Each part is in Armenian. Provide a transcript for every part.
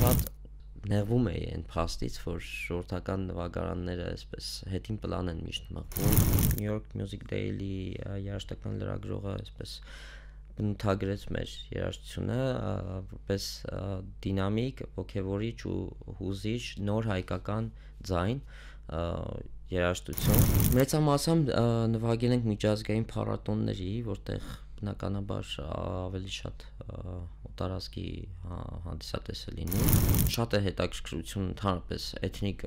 շատ նեղվում էի այն փաստից, որ շորթական նվագարանները այսպես հետին պլան են միշտ մղվում։ New York Music Daily երաժշտական լրագրողը այսպես բնութագրեց մեր երաժշտությունը որպես դինամիկ, ողջևորիչ ու հուզիչ նոր հայկական ձայն երաժշտություն։ Մեծամասամբ նվագել ենք միջազգային փառատոնների, որտեղ բնականաբար ավելի շատ տարածքի հանդիսատես է լինում։ Շատ է հետաքրքրություն ընդհանրապես էթնիկ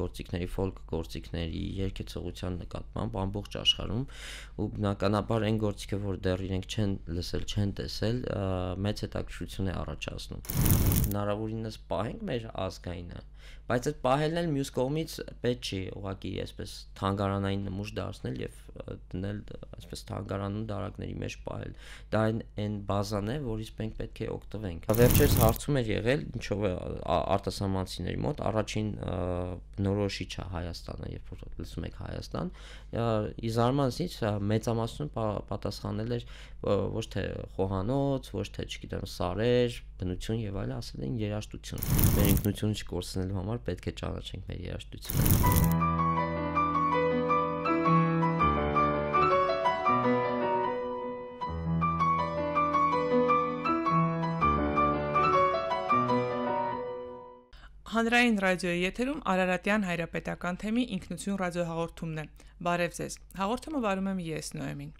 գործիքների, ֆոլկ գործիքների, երգեցողության նկատմամբ ամբողջ աշխարհում ու բնականաբար այն գործիքը, որ դեռ իրենք չեն լսել, չեն տեսել, մեծ հետաքրքրություն է առաջացնում։ Հնարավորինս պահենք մեր ազգայինը, բայց այդ պահելն էլ մյուս կողմից պետք չի ուղղակի այսպես թանգարանային նմուշ դարձնել եւ դնել այսպես թանգարանում դարակների մեջ պահել դա այն այն բազան է որից մենք պետք է օգտվենք վերջերս հարցում էր եղել ինչով է արտասահմանցիների մոտ առաջին բնորոշիչը Հայաստանը երբ որ լսում եք Հայաստան ի զարմանալից մեծամասնություն պատասխանել էր ոչ թե խոհանոց ոչ թե չգիտեմ սարեր բնություն եւ այլն ասել են երաժշտություն մեր ինքնությունը չկորցնելու համար պետք է ճանաչենք մեր երաժշտությունը Հանրային ռադիոյի եթերում Արարատյան հայրապետական թեմի ինքնություն ռադիոհաղորդումն է։ Բարև ձեզ։ Հաղորդումը վարում եմ ես Նոեմին։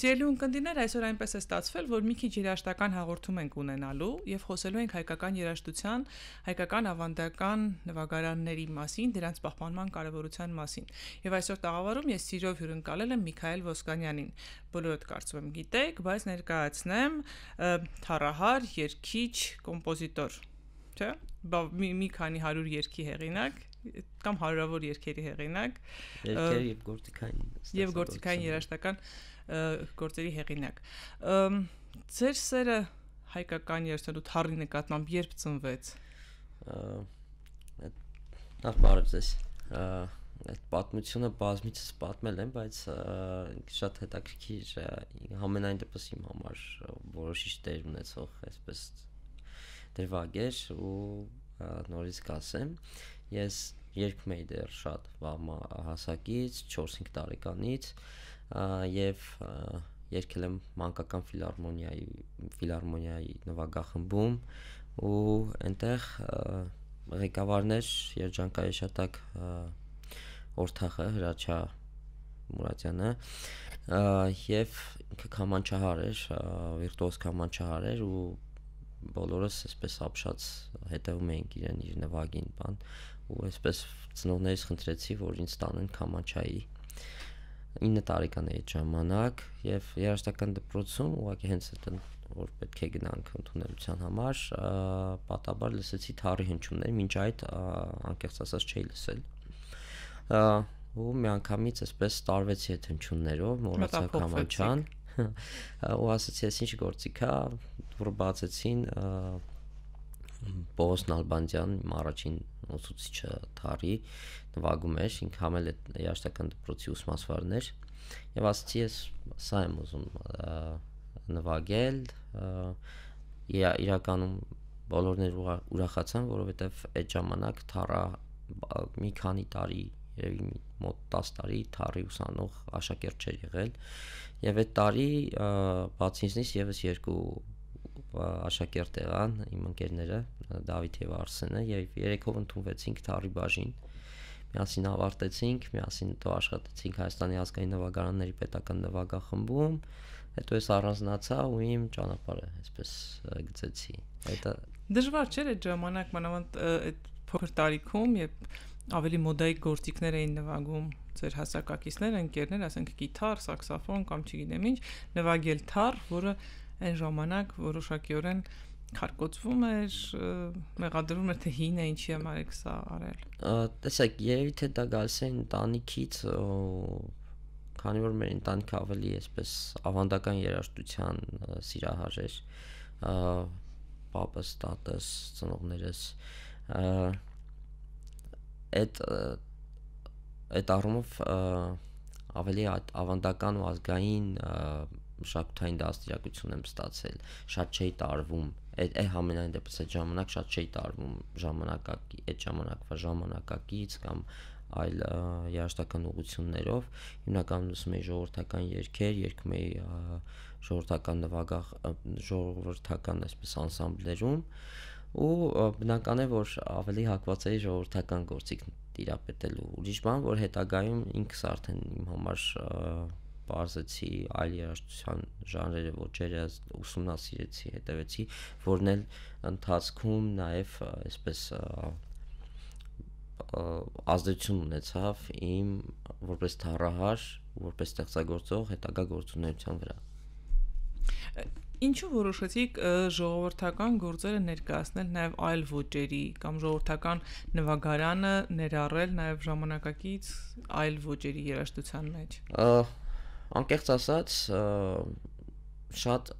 Սիրելի ունկնդիներ, այսօր այնպես է ստացվել, որ մի քիչ երաշտական հաղորդում ենք ունենալու եւ խոսելու ենք հայկական երաշտության, հայկական ավանդական նվագարանների մասին, դրանց պահպանման կարեւորության մասին։ Եվ այսօր տաղավարում ես սիրով հյուրընկալել եմ Միքայել Ոսկանյանին։ Բոլորդ կարծում եմ գիտեք, բայց ներկայացնեմ թառահար, երգիչ, կոմպոզիտոր չէ՞ մի մի քանի 100 երկի հեղինակ կամ հարյուրավոր երկերի հեղինակ երկեր եւ գործիքային եւ գործիքային երաշտական գործերի հեղինակ ձեր սերը հայկական երաշտելու թարի նկատմամբ երբ ծնվեց? Նախ բարև ձեզ այդ պատմությունը բազմիցս պատմել եմ, բայց շատ հետաքրքիր համենայն դեպս իմ համար որոշիչ տեր ունեցող այսպես դրվագեր ու նորից կասեմ ես երգում էի դեռ շատ հասակից 4-5 տարեկանից եւ երգել եմ մանկական ֆիլհարմոնիայի ֆիլհարմոնիայի նվագախմբում ու այնտեղ ղեկավարներ երջանկայի շատակ օրթախը հրաչա Մուրադյանը եւ ինքը կամանչահար էր, վիրտուոզ կամանչահար էր ու բոլորս այսպես ապշած հետևում էինք իրեն իր նվագին բան ու այսպես ծնողներից խնդրեցի որ ինձ տանեն Քամանչայի 9 տարեկան էի ժամանակ եւ երաշտական դպրոցում ուղղակի հենց այդ որ պետք է գնանք ընդունելության համար պատաբար լսեցի թարի հնչյուններ մինչ այդ անկեղծ ասած չէի լսել ու մի անգամից այսպես տարվեցի այդ հնչյուններով մոռացա Քամանչան ու ասացի, ես ինչ գործիք է, որ բացեցին Պողոս Նալբանդյան առաջին ուսուցիչը Թարի նվագում էր, ինքը համել է երաշտական դպրոցի ուսմասվարներ եւ ասացի ես սա եմ ուզում նվագել իրականում բոլորներ ուրախացան, որովհետեւ այդ ժամանակ Թարա մի քանի տարի երևի մոտ 10 տարի Թարի ուսանող աշակերտ չէր եղել եւ այդ տարի բացի ինձնից եւս երկու աշակերտ եղան իմ ընկերները Դավիթ եւ Արսենը եւ երեքով ընդունվեցինք Թարի բաժին միասին ավարտեցինք, միասին հետո աշխատեցինք Հայաստանի ազգային նվագարանների պետական նվագախմբում, հետո ես առանձնացա ու իմ ճանապարհը այսպես գծեցի։ Այդ դժվար չէր այդ ժամանակ մանավանդ այդ փոքր տարիքում, երբ ավելի մոդայիկ գործիքներ էին նվագում ձեր հասակակիցները, ընկերներ, ասենք գիտար, սաքսոֆոն կամ չգիտեմ ինչ, նվագել թար, որը այն ժամանակ որոշակիորեն քարկոծվում էր, մեղադրվում էր թե հին է ինչի է մարեք սա արել։ Տեսեք, երևի թե դա գալիս է ընտանիքից, քանի որ մեր ընտանիքը ավելի այսպես ավանդական երաժշտության սիրահար էր, պապս, տատս, ծնողներս այդ այդ առումով ավելի ավանդական ու ազգային մշակութային դաստիարակություն եմ ստացել շատ չէի տարվում այդ այդ համենայն դեպս այդ ժամանակ շատ չէի տարվում ժամանակակի այդ ժամանակվա ժամանակակից կամ այլ երաշտական ուղություններով հիմնականում լսում էի ժողովրդական երգեր, երգում էի ժողովրդական նվագախ ժողովրդական այսպես անսամբլերում ու բնական է որ ավելի հակված էի ժողովրդական գործիք տիրապետելու ուրիշ բան որ հետագայում ինքս արդեն իմ համար բարձեցի այլ երաժշտության ժանրերը ոճերը ուսումնասիրեցի հետևեցի որն էլ ընթացքում նաև այսպես ազդեցություն ունեցավ իմ որպես թառահար որպես ստեղծագործող հետագա գործունեության վրա Ինչու որոշեցիք ժողովրդական գործերը ներկայացնել նաև այլ ոճերի կամ ժողովրդական նվագարանը ներառել նաև ժամանակակից այլ ոճերի երաժշտության մեջ։ Անկեղծ ասած, շատ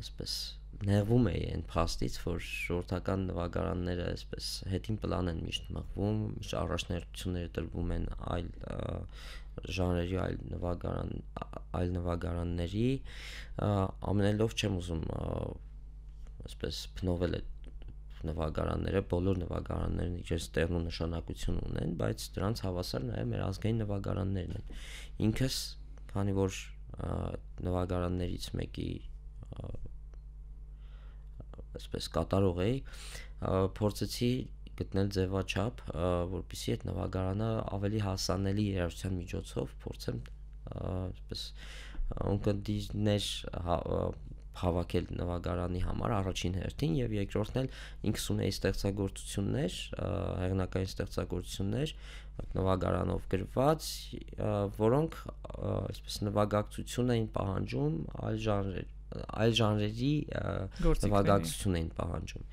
այսպես նեղվում էի այն փաստից, որ ժողովրդական նվագարանները այսպես հետին պլան են միշտ մղվում, միշտ առաջնահերթությունները տրվում են այլ ժանրերի այլ նվագարան այլ նվագարանների ամենելով չեմ ուզում այսպես փնովել այդ նվագարանները, բոլոր նվագարաններն իրենց տեղն ու նշանակություն ունեն, բայց դրանց հավասար նաև մեր ազգային նվագարաններն են։ Ինքս, քանի որ նվագարաններից մեկի այսպես կատարող էի, փորձեցի գտնել ձևաչափ, որպեսզի այդ նվագարանը ավելի հասանելի երաժշտության միջոցով փորձեմ այսպես ունկնդիրներ հա, հավաքել նվագարանի համար առաջին հերթին եւ երկրորդն էլ ինքս ունեի ստեղծագործություններ, հեղինակային ստեղծագործություններ նվագարանով գրված, որոնք այսպես նվագակցություն էին պահանջում այլ ժանրեր այլ ժանրերի նվագակցություն էին պահանջում։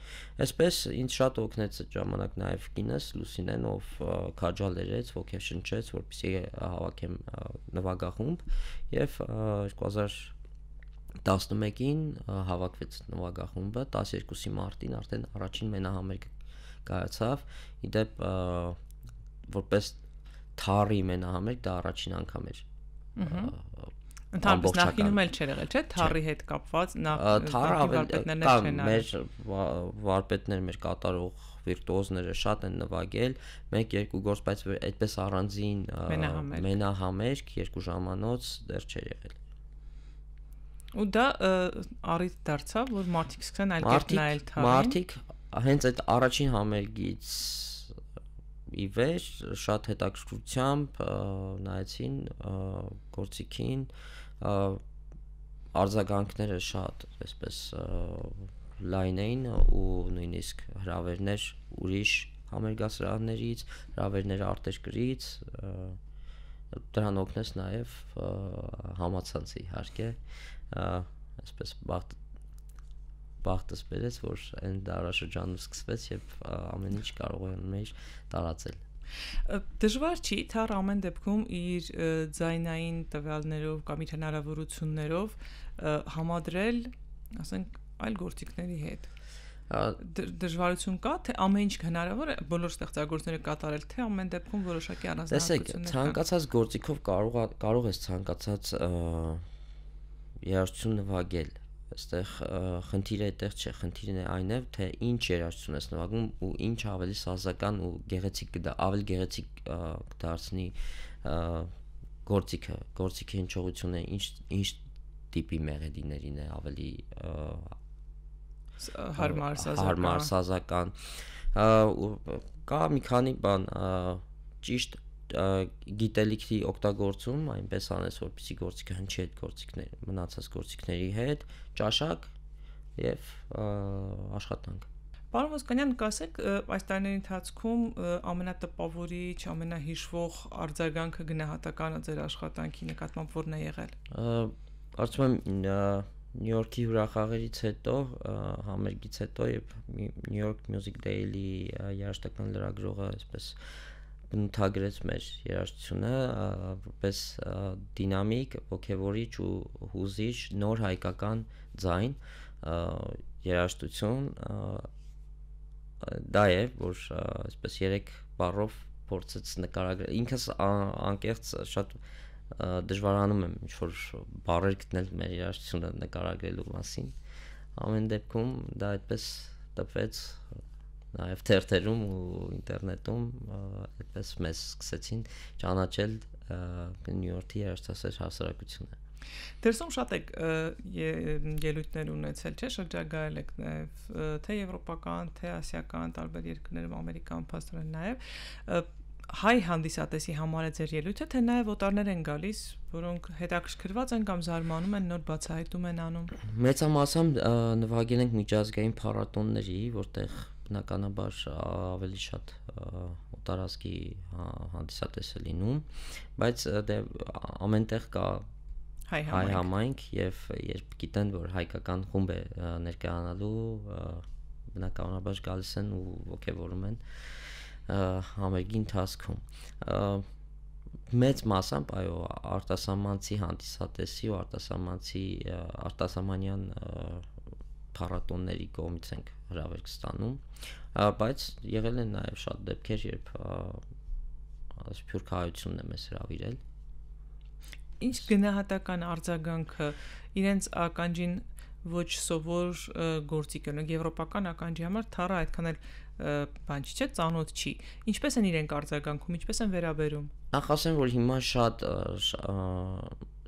Այսպես ինձ շատ օգնեց այդ ժամանակ նաև կինս Լուսինեն, ով քաջալերեց, ոգեշնչեց, որպեսզի հավաքեմ նվագախումբ եւ 2011-ին հավաքվեց նվագախումբը 12-ի մարտին արդեն առաջին մենահամերգ կայացավ իդեպ որպես թարի մենահամերգ դա առաջին անգամ էր Ընդհանրապես նախինում էլ չէր եղել, չէ՞, թարի հետ կապված նախ թարը վարպետներն չեն մեր վարպետներ, մեր կատարող վիրտուոզները շատ են նվագել, 1-2 գործ, բայց այդպես առանձին մենահամերգ, երկու ժամանոց դեռ չէր եղել։ Ու դա առիթ դարձավ, որ մարդիկ սկսեն այլ կերպ նայել թարին։ Մարդիկ հենց այդ առաջին համերգից ի վեր շատ հետաքրքրությամբ նայեցին գործիքին, արձագանքները շատ այսպես լայն էին ու նույնիսկ հրավերներ ուրիշ համերգասրաններից, հրավերներ արտերկրից դրան օգնեց նաև համացանց իհարկե այսպես բախտ բախտս բերեց որ այն դարաշրջանում սկսվեց եւ ամեն ինչ կարող են մեր տարածել Դժվար չի թար ամեն դեպքում իր ձայնային տվյալներով կամ իր հնարավորություններով համադրել, ասենք, այլ գործիքների հետ դժվարություն կա թե ամեն ինչ հնարավոր է բոլոր ստեղծագործները կատարել թե ամեն դեպքում որոշակի առանձնահատկություններ կան։ Տեսեք, ցանկացած գործիքով կարող կարող ես ցանկացած երաժշտություն նվագել այստեղ խնդիրը այդտեղ չէ, խնդիրն է այն է, թե ինչ երաժշտություն ես նվագում ու ինչ ավելի սազական ու գեղեցիկ կդա, ավելի գեղեցիկ կդարձնի գործիքը, գործիքի հնչողությունը ինչ ինչ տիպի մեղեդիներին է ավելի հարմար սազական հարմար սազական կա մի քանի բան ճիշտ գիտելիքի օգտագործում, այնպես անես, որպեսզի գործիքը հնչի այդ գործիքներ, մնացած գործիքների հետ, ճաշակ եւ աշխատանք։ Պարոն Ոսկանյան, կասեք, այս տարիների ընթացքում ամենատպավորիչ, ամենահիշվող արձագանքը գնահատականը ձեր աշխատանքի նկատմամբ ո՞րն է եղել։ Կարծում եմ Նյու Յորքի հյուրախաղերից հետո, համերգից հետո եւ New York Music Daily երաժշտական լրագրողը այսպես բնութագրեց մեր երաժշտությունը որպես դինամիկ, ողջևորիչ ու հուզիչ նոր հայկական ձայն երաժշտություն դա է որ այսպես երեք բառով փորձեց նկարագրել ինքս անկեղծ շատ դժվարանում եմ ինչ որ բառեր գտնել մեր երաժշտությունը նկարագրելու մասին ամեն դեպքում դա այդպես տպվեց նաև թերթերում ու ինտերնետում այդպես մեզ սկսեցին ճանաչել Նյու Յորքի երաժշտասեր հասարակությունը Դերսում շատ եք ելույթներ ունեցել, չէ՞, շրջագայել եք նաև թե եվրոպական, թե ասիական տարբեր երկրներում, Ամերիկան, փաստորեն նաև հայ հանդիսատեսի համար է ձեր ելույթը, թե նաև օտարներ են գալիս, որոնք հետաքրքրված են կամ զարմանում են, նոր բացահայտում են անում։ Մեծամասամբ նվագել ենք միջազգային փառատոնների, որտեղ բնականաբար ավելի շատ օտարազգի հանդիսատես է լինում, բայց դե ամենտեղ կա հայ համայնք, հայ համայնք եւ երբ գիտեն որ հայկական խումբ է ներկայանալու բնականաբար գալիս են ու ողջևորում են համերգի ընթացքում մեծ մասամբ այո արտասահմանցի հանդիսատեսի ու արտասահմանցի արտասահմանյան փառատոնների կողմից ենք հրավերք ստանում բայց եղել են նաև շատ դեպքեր երբ սփյուռքահայությունն է մեզ հրավիրել ինչ գնահատական արձագանքը իրենց ականջին ոչ սովոր գործիք են եվրոպական ականջի համար թարը այդքան էլ բան չի, ծանոթ չի։ Ինչպես են իրենք արձագանքում, ինչպես են վերաբերում։ Նախ ասեմ, որ հիմա շատ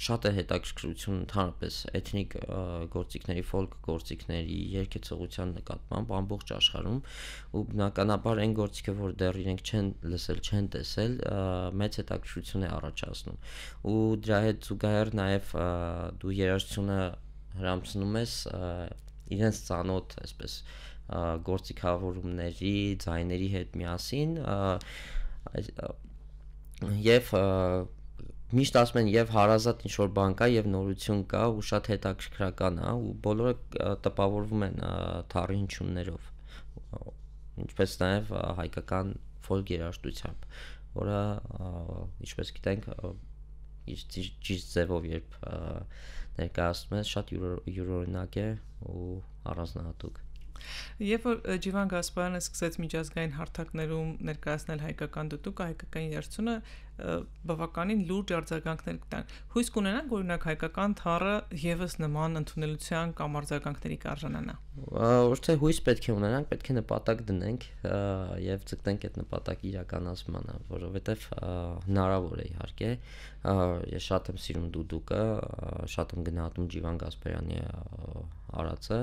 շատ է հետաքրքրություն ընդհանրապես էթնիկ գործիքների, ֆոլկ գործիքների, երկեցողության նկատմամբ ամբողջ աշխարհում ու բնականաբար այն գործիքը, որ դեռ իրենք չեն լսել, չեն տեսել, մեծ հետաքրքրություն է առաջացնում։ Ու դրա հետ զուգահեռ նաև դու երաժշտությունը հрамցնում ես իրենց ցանոթ, այսպես գործիքավորումների, ձայների հետ միասին, այս եւ միշտ ասում են եւ հարազատ ինչ որ բան կա եւ նորություն կա ու շատ հետաքրքրական է ու բոլորը տպավորվում են թարի հնչյուններով ինչպես նաեւ հայկական ֆոլկ երաժշտությամբ որը ինչպես գիտենք ճիշտ ձևով երբ ներկայացնում ես շատ յուրօրինակ է ու առանձնահատուկ Երբ որ Ջիվան Գասպարյանը սկսեց միջազգային հարթակներում ներկայացնել հայկական դուտուկը, հայկական երգությունը, բավականին լուրջ արձագանքներ կտան։ Հույս կունենանք, օրինակ հայկական թառը եւս նման ընդունելության կամ արձագանքների կարժանանա։ Ոչ թե հույս պետք է ունենանք, պետք է նպատակ դնենք եւ ցկտենք այդ նպատակի իրականացմանը, որովհետեւ հնարավոր է իհարկե։ Ես շատ եմ սիրում դուդուկը, շատ եմ գնահատում Ջիվան Գասպարյանի արածը,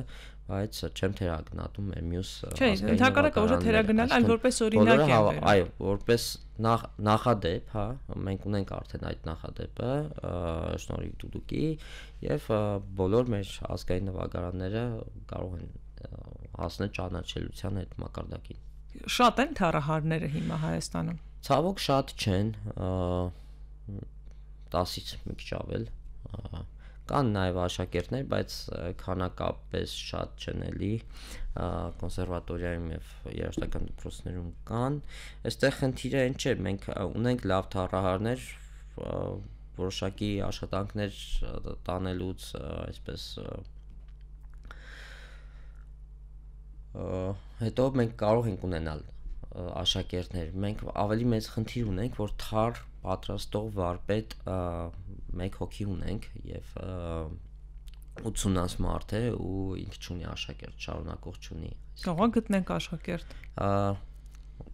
բայց չեմ թերագնահատում մեր մյուս Չէ, ընդհակառակը ոչ թերագնալ, այլ որպես օրինակ է։ Այո, որպես նախ նախադեպ, հա, մենք ունենք արդեն այդ նախադեպը շնորհիվ Դուդուկի եւ բոլոր մեր ազգային նվագարանները կարող են հասնել ճանաչելիության այդ մակարդակին։ Շատ են թարահարները հիմա Հայաստանում։ Ցավոք շատ չեն 10-ից մի քիչ ավել կան նաև աշակերտներ, բայց քանակապես շատ չեն էլի կոնսերվատորիայում եւ երաժշտական դպրոցներում կան։ Այստեղ խնդիրը այն չէ, մենք ունենք լավ թառահարներ, որոշակի աշխատանքներ տանելուց այսպես հետո մենք կարող ենք ունենալ աշակերտներ։ Մենք ավելի մեծ խնդիր ունենք, որ թար պատրաստող վարպետ մեկ հոգի ունենք եւ 80-ից մարդ է ու ինքը ունի աշակերտ, շարունակող ունի։ Կարող գտնենք աշակերտ։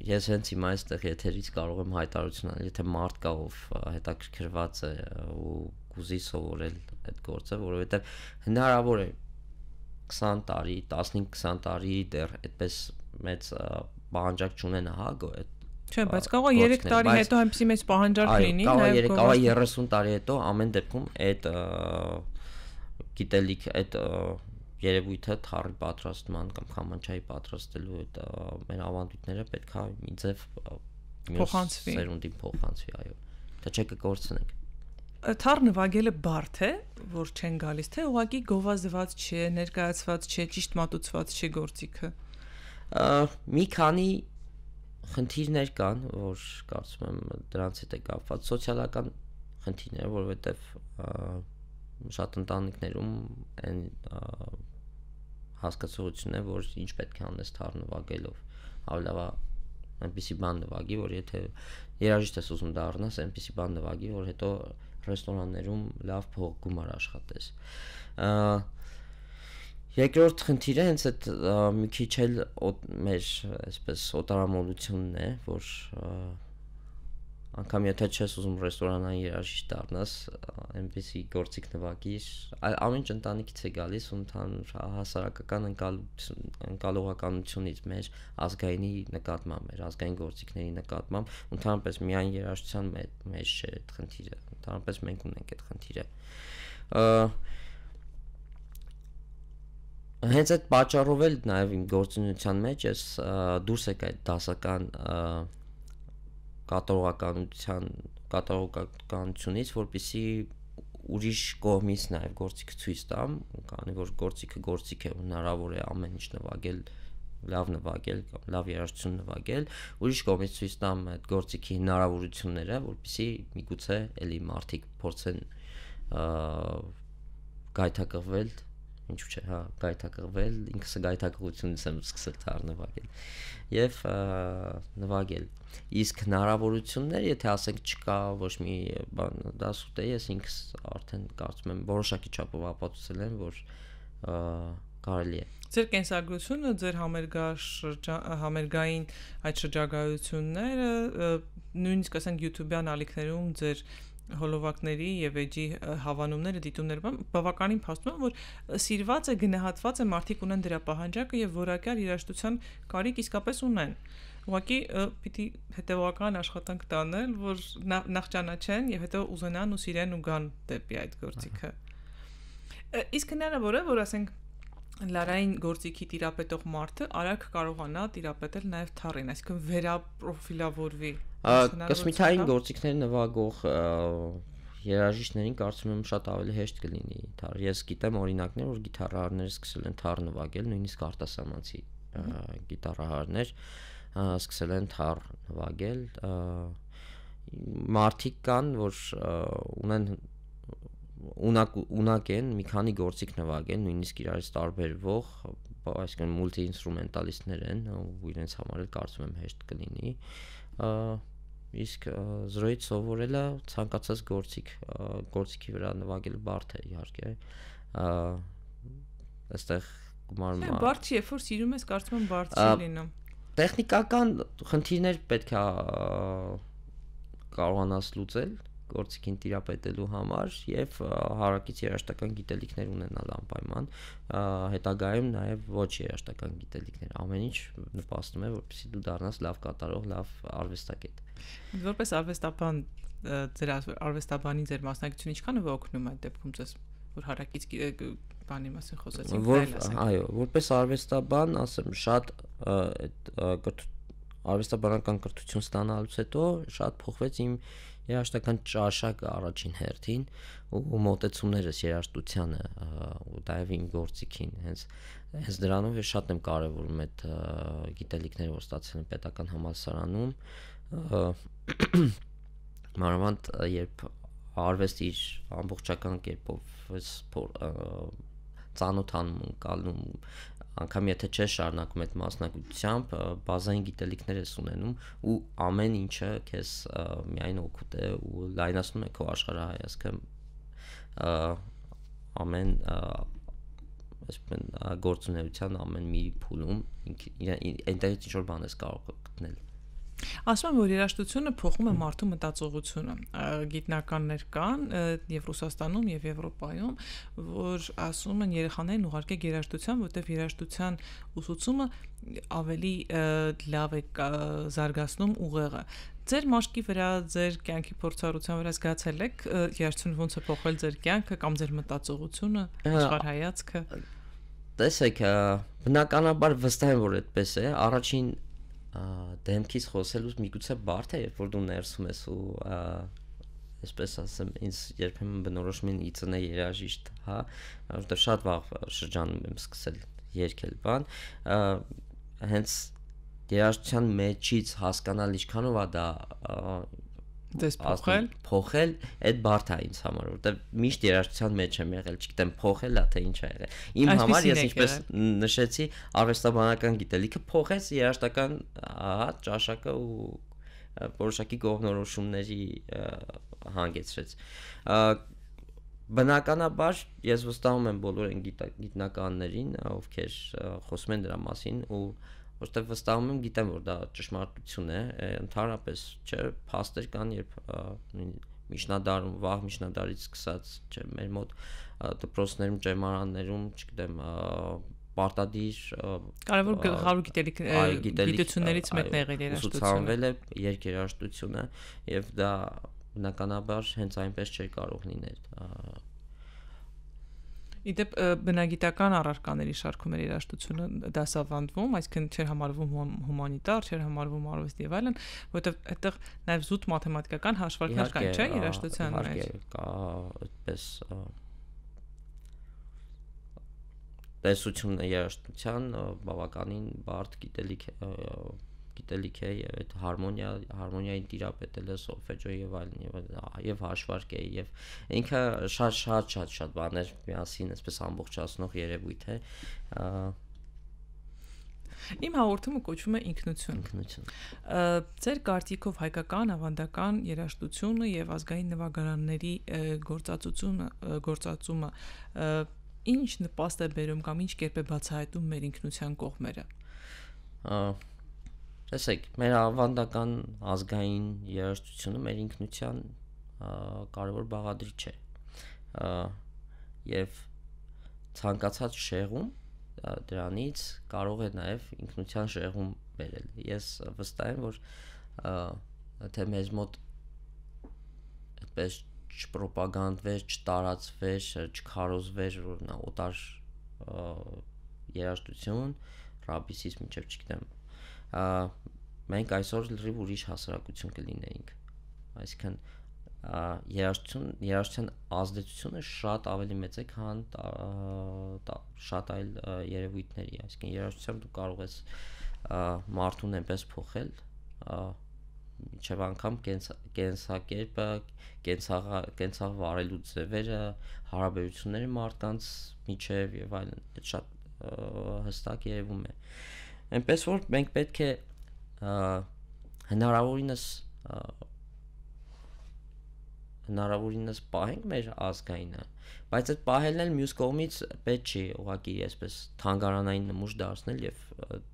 Ես հենց հիմա այստեղ եթերից կարող եմ հայտարարություն անել, եթե մարդ կա ով հետաքրքրված է ու կուզի սովորել այդ գործը, որովհետեւ հնարավոր է 20 տարի, 15-20 տարի դեռ այդպես մեծ պահանջակ չունենա հա այդ Չէ, բայց կարող է 3 տարի հետո այնպեսի մեծ պահանջարկ լինի, նաև կարող է 30 տարի հետո ամեն դեպքում այդ գիտելիք այդ երևույթը թարի պատրաստման կամ խամանչայի պատրաստելու այդ մեր ավանդույթները պետքա մի ձև փոխանցվի։ Սերունդին փոխանցվի, այո։ Դա չէ կկորցնենք թար նվագելը բարդ է, որ չեն գալիս, թե ուղակի գովազդված չէ, ներկայացված չէ, ճիշտ մատուցված չէ գործիքը։ Մի քանի խնդիրներ կան, որ կարծում եմ դրանց հետ է կապված սոցիալական խնդիրներ, որովհետև շատ ընտանիքներում այն հասկացողությունն է, որ ինչ պետք է անես թարնվագելով, ավելի լավ այնպեսի բան նվագի, որ եթե երաժիշտ ես ուզում դառնաս, այնպեսի բան նվագի, որ հետո ռեստորաններում լավ փող գումար աշխատես։ Երկրորդ խնդիրը հենց այդ մի քիչ էլ մեր այսպես օտարամոլությունն է, որ անգամ եթե չես ուզում ռեստորանային երաժիշտ դառնաս, այնպեսի գործիք նվագիր, ամեն ինչ ընտանիքից է գալիս ու ընդհանուր հասարակական ընկալողականությունից մեր ազգայինի նկատմամբ, մեր ազգային գործիքների նկատմամբ, ընդհանրապես միայն երաժշտության մեջ չէ այդ խնդիրը, ընդհանրապես մենք ունենք այդ խնդիրը։ Հենց այդ պատճառով էլ նաև իմ գործունեության մեջ ես դուրս եկա այդ դասական կատարողականության կատարողականությունից, որպիսի ուրիշ կողմից նաև գործիք ցույց տամ, քանի որ գործիքը գործիք է, հնարավոր է ամեն ինչ նվագել լավ նվագել կամ լավ երաժշտություն նվագել, ուրիշ կողմից ցույց տամ այդ գործիքի հնարավորությունները, որպեսզի միգուցե էլի մարդիկ փորձեն գայթակղվել ինչու՞ չէ, հա, գայթակղվել, ինքս գայթակղությունից եմ սկսել թարնվագել եւ նվագել։ Իսկ հնարավորություններ, եթե ասենք չկա ոչ մի բան դասուտ է, ես ինքս արդեն կարծում եմ որոշակի չափով ապացուցել եմ, որ կարելի է։ Ձեր կենսագրությունը, ձեր համերգաշ համերգային այդ շրջագայությունները նույնիսկ ասենք YouTube-յան ալիքներում ձեր հոլովակների եւ էջի հավանումները դիտումները բավականին փաստում են որ սիրված է գնահատված է մարդիկ ունեն դրա պահանջակը եւ որակյալ երաշտության կարիք իսկապես ունեն ուղղակի պիտի հետեւական աշխատանք տանել որ նախ ճանաչեն եւ հետո ուզենան ու սիրեն ու գան դեպի այդ գործիքը իսկ հնարավոր է որ ասենք լարային գործիքի տիրապետող մարդը արագ կարողանա տիրապետել նաև թառին, այսինքն վերապրոֆիլավորվի կոսմիթային գործիքներ նվագող երաժիշտներին կարծում եմ շատ ավելի հեշտ կլինի թար։ Ես գիտեմ օրինակներ, որ գիտարահարները սկսել են թար նվագել, նույնիսկ արտասահմանցի գիտարահարներ սկսել են թար նվագել։ Մարդիկ կան, որ ունեն ունակ ունակ են մի քանի գործիք նվագել, նույնիսկ իրարից տարբերվող, այսինքն մուլտի ինստրումենտալիստներ են, ու իրենց համար էլ կարծում եմ հեշտ կլինի իսկ զրոյից սովորելը ցանկացած գործիք գործիքի վրա նվագելը բարդ է իհարկե այստեղ գումարում է բարդ չի երբ որ սիրում ես կարծում եմ բարդ չի լինում տեխնիկական խնդիրներ պետք է կարողանաս լուծել գործիքին տիրապետելու համար եւ հարակից երաշտական գիտելիքներ ունենալ անպայման հետագայում նաեւ ոչ երաշտական գիտելիքներ ամեն ինչ նպաստում է որպեսզի դու դառնաս լավ կատարող լավ արվեստագետ Որպես արվեստաբան ձեր արվեստաբանի ձեր մասնակցությունը ինչքան է օգնում այդ դեպքում ձեզ որ հարակից բանի մասին խոսեցինք որ այո որպես արվեստաբան ասեմ շատ այդ արվեստաբանական կրթություն ստանալուց հետո շատ փոխվեց իմ երաշտական ճաշակը առաջին հերթին ու մոտեցումներս երաշտությանը ու դայվ իմ գործիքին հենց հենց դրանով ես շատ եմ կարևորում այդ գիտելիքները որ ստացել եմ պետական համալսարանում մանավանդ երբ արվեստի իր ամբողջական կերպով ծանոթանում ընկալում անկամ եթե չէ շարունակում այդ մասնակցությամբ բազային գիտելիքներ ես ունենում ու ամեն ինչը քեզ միայն օգուտ է ու լայնացնում է քո աշխարհայացքը ամեն այսպես գործունեության ամեն մի փուլում այնտեղից ինչ որ բան ես կարող գտնել Ասում եմ, որ երաժշտությունը փոխում է մարդու մտածողությունը։ Գիտնականներ կան եւ Ռուսաստանում եւ Եվրոպայում, որ ասում են երեխաներին ուղարկեք երաժշտության, որտեղ երաժշտության ուսուցումը ավելի լավ է զարգացնում ուղեղը ձեր մաշկի վրա, ձեր կյանքի փորձառության վրա զգացել եք երաժշտությունը ոնց է փոխել ձեր կյանքը կամ ձեր մտածողությունը, աշխարհայացքը։ Տեսեք, բնականաբար վստահ եմ, որ այդպես է։ Առաջին դեմքից խոսելուց միգուցե բարդ է, երբ որ դու ներսում ես ու այսպես ասեմ, ինձ երբեմն բնորոշում են իծնե երաժիշտ, հա, որովհետև շատ վաղ շրջանում եմ սկսել երգել բան, հենց երաժշտության մեջից հասկանալ ինչքանով է դա Դες փոխել, փոխել, այդ բարդ է ինձ համար, որտեվ միշտ երաժշտության մեջ եմ եղել, չգիտեմ փոխելա թե ինչ է եղել։ Իմ համար ես ինչպես նշեցի, արվեստաբանական գիտելիքը փոխեց երաժշտական հա ճաշակը ու որոշակի կողմնորոշումների հանգեցրեց։ բնականաբար ես վստահում եմ բոլոր այն գիտնականներին, ովքեր խոսում են դրա մասին ու որտեղ վստահում եմ գիտեմ որ դա ճշմարտություն է, ընդհանրապես չէ, փաստեր կան, երբ միջնադարում, վաղ միջնադարից սկսած, չէ, մեր մոտ դպրոցներում, ջեմարաններում, չգիտեմ, պարտադիր կարևոր գլխավոր գիտելիք գիտություններից մեկն է եղել երաժշտությունը։ Ուսուցանվել է երկերաժշտությունը եւ դա բնականաբար հենց այնպես չէր կարող լինել Իդեպ բնագիտական առարկաների շարքում էր երաժշտությունը դասավանդվում, այսինքն չէր համարվում հումանիտար, չէր համարվում արվեստ եւ այլն, որովհետեւ այդտեղ նաեւ զուտ մաթեմատիկական հաշվարկներ կային, չէ՞, երաժշտության մեջ։ Կա այդպես տեսությունը երաժշտության բավականին բարդ գիտելիք գիտելիք է եւ այդ հարմոնիա հարմոնիային տիրապետելը սոլֆեջո եւ այլն եւ եւ հաշվարկ է եւ ինքը շատ շատ շատ շատ բաներ միասին այսպես ամբողջացնող երևույթ է Իմ հաղորդումը կոչվում է ինքնություն։ Ինքնություն։ Ձեր կարծիքով հայկական ավանդական երաժշտությունը եւ ազգային նվագարանների գործածությունը գործածումը ինչ նպաստ է բերում կամ ինչ կերպ է բացահայտում մեր ինքնության կողմերը։ Տեսեք, մեր ավանդական ազգային երաժշտությունը մեր ինքնության կարևոր բաղադրիչ է։ Եվ ցանկացած շեղում դրանից կարող է նաև ինքնության շեղում բերել։ Ես վստահ եմ, որ թե մեզ մոտ այդպես չպրոպագանդվեր, չտարածվեր, չքարոզվեր, որ նա օտար երաժշտություն, ռաբիսից մինչև չգիտեմ մենք այսօր լրիվ ուրիշ հասարակություն կլինեինք այսինքն երաժշտություն երաժշտության ազդեցությունը շատ ավելի մեծ է քան շատ այլ երևույթների այսինքն երաժշտությամբ դու կարող ես մարդուն այնպես փոխել միջև անգամ կենսակերպը, կենցաղ կենցաղ վարելու ձևերը, հարաբերությունները մարդկանց միջև եւ այլն, դա շատ հստակ երևում է։ Ա, այնպես որ մենք պետք է հնարավորինս հնարավորինս պահենք մեր ազգայինը բայց այդ պահելն էլ մյուս կողմից պետք չի ուղղակի այսպես թանգարանային նմուշ դարձնել եւ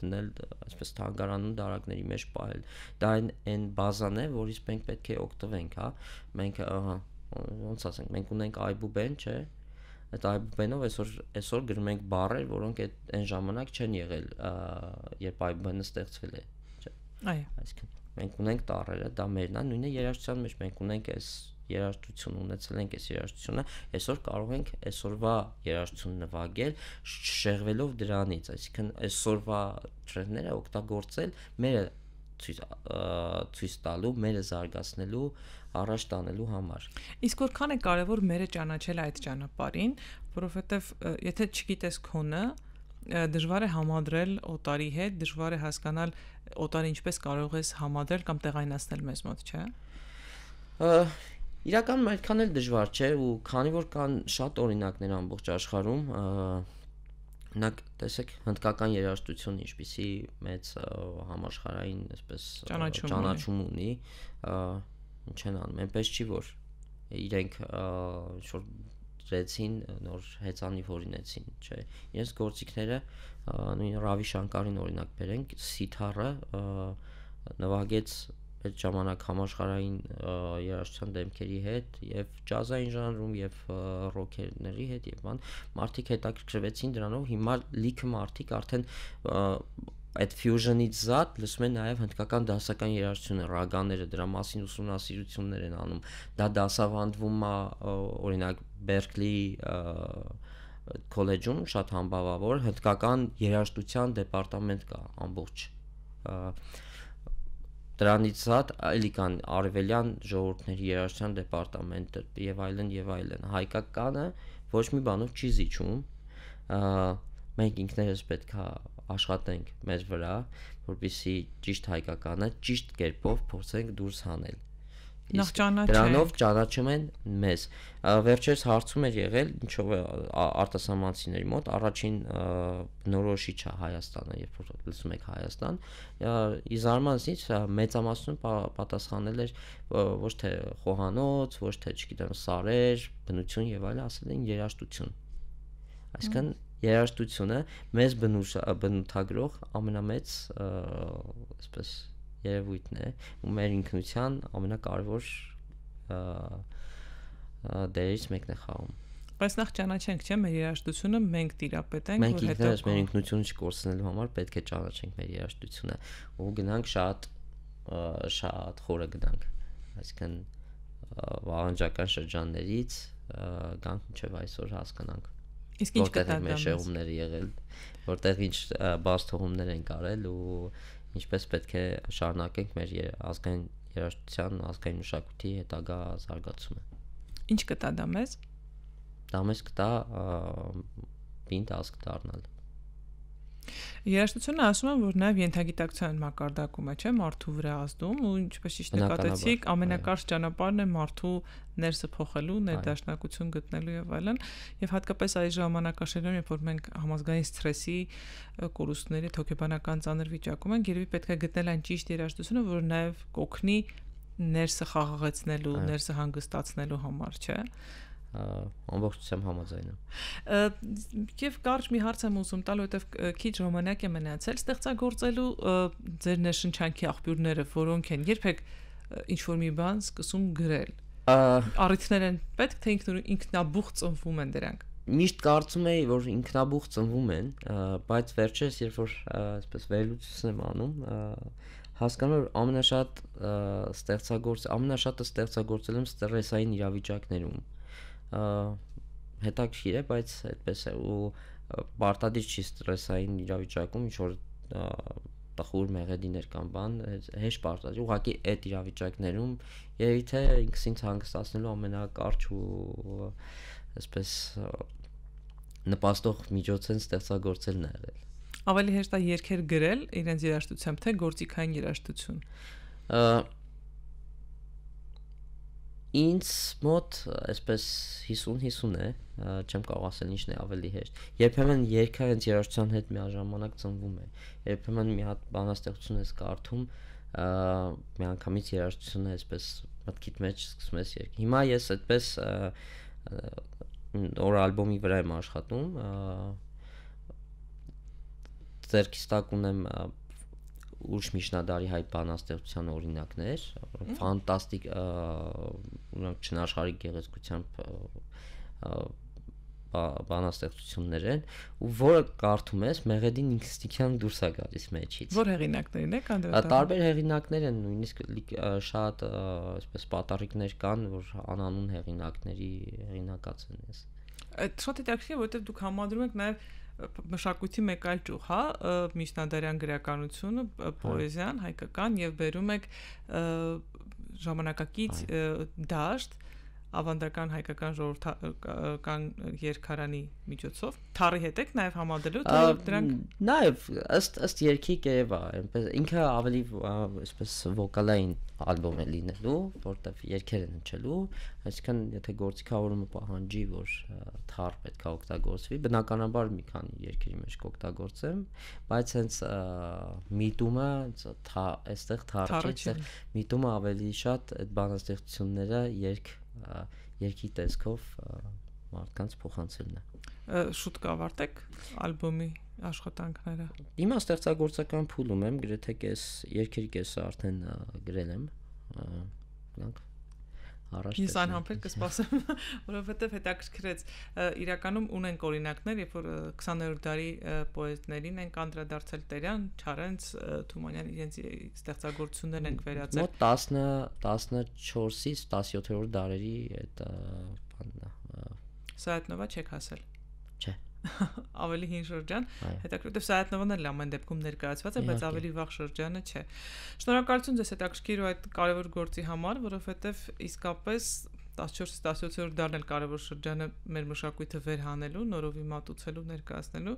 դնել այսպես թանգարանում դարակների մեջ պահել դա այն այն բազան է որից մենք պետք է օգտվենք հա մենք ոնց ասենք մենք ունենք այբուբեն չէ այդ IBM-ով այսօր այսօր գրում ենք բառեր, որոնք այդ այն ժամանակ չեն եղել, երբ IBM-ը ստեղծվել է, չէ։ Այո։ Այսինքն մենք ունենք տառերը, դա մերն է, նույնը երաժշտության մեջ մենք ունենք այս երաժշտություն ունեցել ենք այս երաժշտությունը, այսօր կարող ենք այսօրվա երաժշտություն նվագել շեղվելով դրանից, այսինքն այսօրվա տրենդները օգտագործել մեր ցույց ցույց տալու, մերը զարգացնելու առաջ տանելու համար։ Իսկ որքան է կարևոր մերը ճանաչել այդ ճանապարհին, որովհետև եթե չգիտես քոնը, դժվար է համադրել օտարի հետ, դժվար է հասկանալ օտարը ինչպես կարող ես համադրել կամ տեղայնացնել մեզ մոտ, չէ՞։ Իրականում այդքան էլ դժվար չէ ու քանի որ կան շատ օրինակներ ամբողջ աշխարհում, Նախ տեսեք հնդկական երաժշտություն ինչպիսի մեծ համաշխարհային այսպես ճանաչում ունի, ինչ են անում, այնպես չի որ իրենք ինչ-որ դրեցին նոր հեծանի հորինեցին, չէ։ Իրենց գործիքները նույն Ռավի Շանկարին օրինակ բերենք, սիթարը նվագեց այդ ժամանակ համաշխարհային երաժշտության դեմքերի հետ եւ ջազային ժանրում եւ ռոքերների հետ եւ բան մարդիկ հետաքրքրվեցին դրանով հիմա լիքը մարդիկ արդեն այդ fusion-ից զատ լսում են նաև հնդկական դասական երաժշտությունը, ռագաները, դրա մասին ուսումնասիրություններ են անում։ Դա դասավանդվում է օրինակ Berkeley քոլեջում շատ համբավավոր հնդկական երաժշտության դեպարտամենտ կա ամբողջ դրանից զատ էլի կան արևելյան ժողովուրդների երաժշտության դեպարտամենտը եւ այլն եւ այլն հայկականը ոչ մի բանով չի զիջում մենք ինքներս պետքա աշխատենք մեր վրա, որպեսզի ճիշտ հայկականը ճիշտ կերպով փորձենք դուրս հանել։ Նախ ճանաչեն։ Դրանով ճանաչում են մեզ։ Վերջերս հարցում էր եղել ինչով է արտասահմանցիների մոտ առաջին նորոշիչը Հայաստանը, երբ որ լսում եք Հայաստան, ի զարմանալից մեծամասնում պատասխանել էր ոչ թե խոհանոց, ոչ թե, չգիտեմ, սարեր, բնություն եւ այլն, ասել են երաշտություն։ Այսինքն երաշտությունը մեզ բնութագրող ամենամեծ այսպես երևույթն է ու մեր ինքնության ամենակարևոր դերից մեկն է խաղում բայց նախ ճանաչենք չէ մեր երաժշտությունը մենք տիրապետենք որ հետո մենք մեր ինքնությունը չկորցնելու համար պետք է ճանաչենք մեր երաժշտությունը ու գնանք շատ շատ խորը գնանք այսինքն վաղանջական շրջաններից գանք մինչև այսօր հասկանանք Իսկ ինչ կտա դա շեղումները եղել, որտեղ ինչ բաց թողումներ են կարել ու ինչպես պետք է շարունակենք մեր ազգային երաժշտության, ազգային մշակույթի հետագա զարգացումը։ Ինչ կտա դա մեզ։ Դա մեզ կտա պինդ ազգ դառնալ։ Երաժշտությունը ասում են, որ նաև ենթագիտակցության մակարդակում է, չէ՞, մարդու վրա ազդում ու ինչպես ճիշտ նկատեցիք, ամենակարճ ճանապարհն է մարդու ներսը փոխելու, ներդաշնակություն գտնելու եւ այլն, եւ հատկապես այս ժամանակաշրջանում, երբ որ մենք համազգային սթրեսի կորուստների թոքեբանական ծանր վիճակում ենք, երևի պետք է գտնել այն ճիշտ երաժշտությունը, որը նաև կօգնի ներսը խաղաղեցնելու, ներսը հանգստացնելու համար, չէ՞ ամբողջությամբ համաձայն եմ։ Եվ կարճ մի հարց եմ ուզում տալ, որովհետև քիչ ժամանակ է մնացել ստեղծագործելու ձեր ներշնչանքի աղբյուրները, որոնք են երբեք ինչ որ մի բան սկսում գրել։ Առիթներ են պետք թե ինքնաբուխ ծնվում են դրանք միշտ կարծում էի որ ինքնաբուխ ծնվում են, բայց վերջերս երբ որ այսպես վերլուծություն եմ անում, հասկանում եմ ամենաշատ ստեղծագործ ամենաշատը ստեղծագործել եմ ստրեսային իրավիճակներում հետաքրիր է, բայց այդպես է ու պարտադիր չի ստրեսային իրավիճակում ինչ որ տխուր մեղեդիներ կամ բան հեշտ պարտադիր ուղղակի այդ իրավիճակներում երևի թե ինքս ինձ հանգստացնելու ամենակարճ ու այսպես նպաստող միջոցն ստեղծագործելն է եղել ավելի հեշտ է երկեր գրել իրենց երաժշտությամբ թե գործիքային երաժշտություն ինձ մոտ այսպես 50-50 է, չեմ կարող ասել ինչն է ավելի հեշտ։ Երբեմն երգը հենց երաժշտության հետ միաժամանակ ծնվում է։ Երբեմն մի հատ բանաստեղծություն ես կարդում, մի անգամից երաժշտությունը այսպես մտքիդ մեջ սկսում ես երգ։ Հիմա ես այդպես օր ալբոմի վրա եմ աշխատում, ձերքից տակ ունեմ ուրիշ միջնադարի հայ բանաստեղծության օրինակներ, ֆանտաստիկ օրինակ չնաշխարհի գեղեցկությամբ բանաստեղծություններ են ու որը կարդում ես մեղեդին ինստինկտիվ դուրս է գալիս մեջից որ հեղինակներն է կան դրա տարբեր հեղինակներ են նույնիսկ շատ այսպես պատառիկներ կան որ անանուն հեղինակների հեղինակած են ես այդ շատ է որովհետև դուք համադրում եք նաև մշակույթի մեկ այլ ճյուղ, հա, միջնադարյան գրականությունը, պոեզիան, հայկական եւ բերում եք ժամանակակից դաշտ ավանդական հայկական ժողովրդական երկարանի միջոցով թարի հետ եք նաև համադրելու թե դրանք նաև ըստ ըստ երկի կերևա այնպես ինքը ավելի այսպես վոկալային ալբոմ է լինելու որտեվ երկեր են հնչելու այսինքն եթե գործիքավորումը պահանջի որ թար պետք է օգտագործվի բնականաբար մի քանի երկերի մեջ կօգտագործեմ բայց հենց միտումը թա այստեղ թարը չէ միտումը ավելի շատ այդ բանաստեղծությունները երկ երկի տեսքով մարդկանց փոխանցելն է շուտ կավարտեք ալբոմի աշխատանքները հիմա ստեղծագործական փուլում եմ գրեթե կես երկերի կեսը արդեն գրել եմ գանք առաջ Ես անհամբեր կսպասեմ, որովհետև հետաքրքրեց իրականում ունենք օրինակներ, երբ որ 20-րդ դարի պոետներին են կանդրադարձել Տերյան, Չարենց, Թումանյան իրենց ստեղծագործություններն են վերածել։ Մոտ 10 14-ից 17-րդ դարերի այդ բանն է։ Սայատնովա չեք հասել ավելի հին շրջան, հետաքրքիր Սայատնովն էլ ամեն դեպքում ներկայացված է, բայց ավելի վաղ շրջանը չէ։ Շնորհակալություն ձեզ հետաքրքիր ու այդ կարևոր գործի համար, որովհետև իսկապես 14-ից 17-րդ դարն էլ կարևոր շրջանը մեր մշակույթը վերհանելու, նորովի մատուցելու, ներկայացնելու,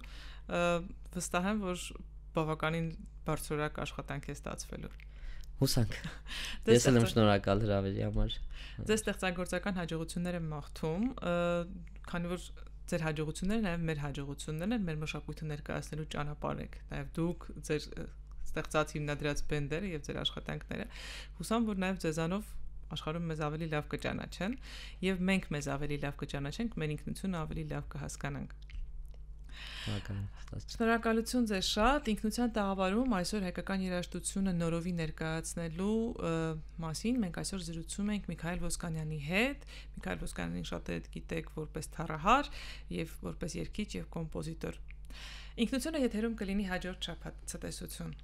վստահ եմ, որ բավականին բարձրորակ աշխատանք է ստացվելու։ Հուսանք։ Ես եմ շնորհակալ հրավերի համար։ Ձեզ ստեղծագործական հաջողություններ եմ մաղթում, քանի որ ձեր հաջողությունները նաև մեր հաջողություններն են, մեր մշակույթը ներկայացնելու ճանապարհ եք։ Նաև դուք ձեր ստեղծած հիմնադրած բենդերը եւ ձեր աշխատանքները հուսամ որ նաև ձեզանով աշխարհում մեզ ավելի լավ կճանաչեն եւ մենք մեզ ավելի լավ կճանաչենք, մեր ինքնությունը ավելի լավ կհասկանանք։ Շնորհակալություն ձեզ շատ։ Ինքնության տաղավարում այսօր հայկական երաժշտությունը նորովի ներկայացնելու մասին մենք այսօր զրուցում ենք Միքայել Ոսկանյանի հետ։ Միքայել Ոսկանյանին շատերդ գիտեք որպես թառահար եւ որպես երգիչ եւ կոմպոզիտոր։ Ինքնությունը եթերում կլինի հաջորդ շաբաթ ցտեսություն։